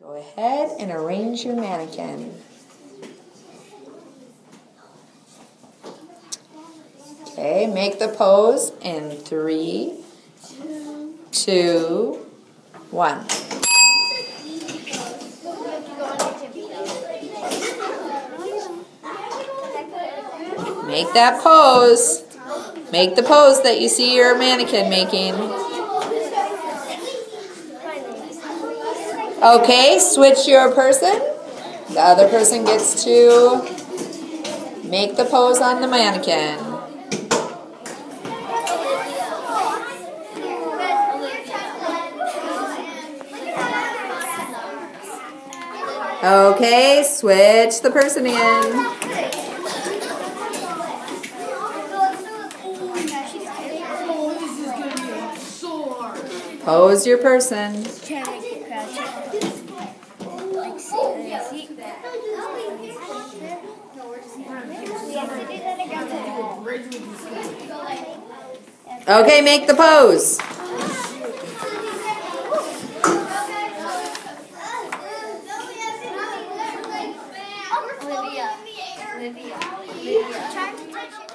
Go ahead and arrange your mannequin. Okay, make the pose in three, two, one. Make that pose. Make the pose that you see your mannequin making. Okay, switch your person. The other person gets to make the pose on the mannequin. Okay, switch the person in. Pose your person. Okay, make the pose. Olivia. Olivia. Olivia.